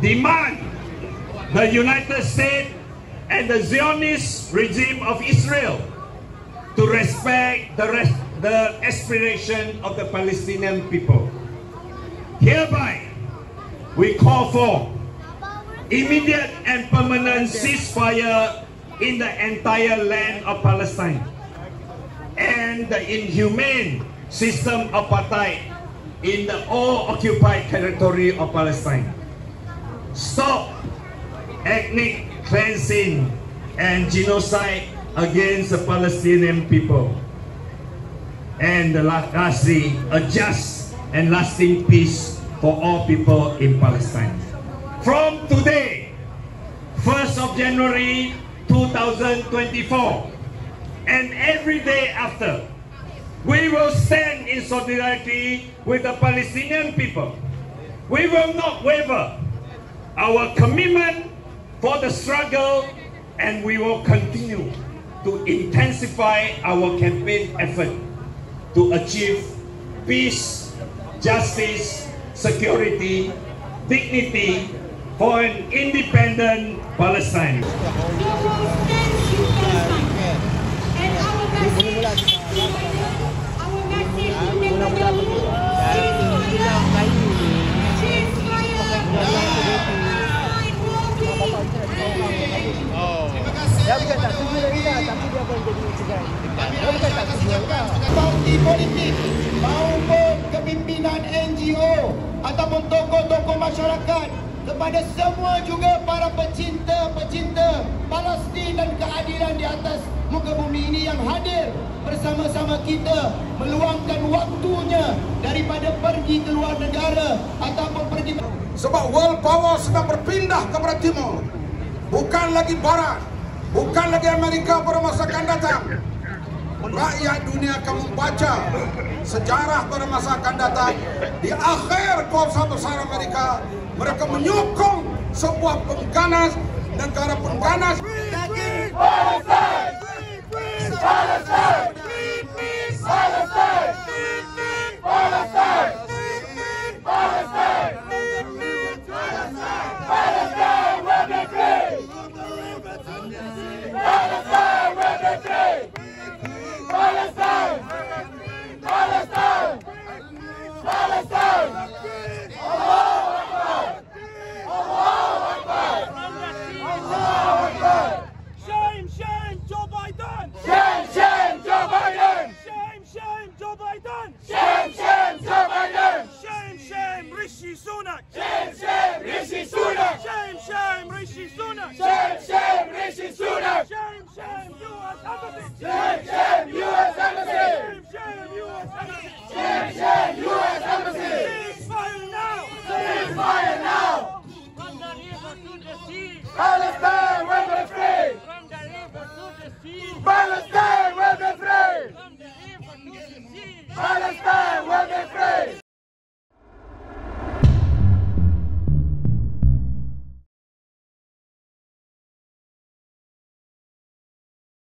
demand the United States and the Zionist regime of Israel to respect the, res- the aspiration of the Palestinian people. Hereby, we call for immediate and permanent ceasefire in the entire land of Palestine and the inhumane system of apartheid in the all occupied territory of Palestine. Stop ethnic cleansing and genocide against the Palestinian people. And lastly, a just and lasting peace for all people in Palestine. From today, 1st of January 2024, and every day after, we will stand in solidarity with the Palestinian people. We will not waver our commitment for the struggle and we will continue to intensify our campaign effort to achieve peace, justice, security, dignity for an independent Palestine. Our message Dia bukan tak setuju lagi dah Tapi dia akan jadi cegai Dia bukan tak setuju lagi dah parti politik maupun kepimpinan NGO ataupun tokoh-tokoh masyarakat kepada semua juga para pecinta-pecinta Palestin dan keadilan di atas muka bumi ini yang hadir bersama-sama kita meluangkan waktunya daripada pergi ke luar negara ataupun pergi Sebab world power sedang berpindah kepada timur. Bukan lagi barat. Bukan lagi Amerika pada masa akan datang. Rakyat dunia akan membaca sejarah pada masa akan datang. Di akhir kuasa besar Amerika, mereka menyokong sebuah pengganas negara pengganas. Palestine! Palestine! Palestine!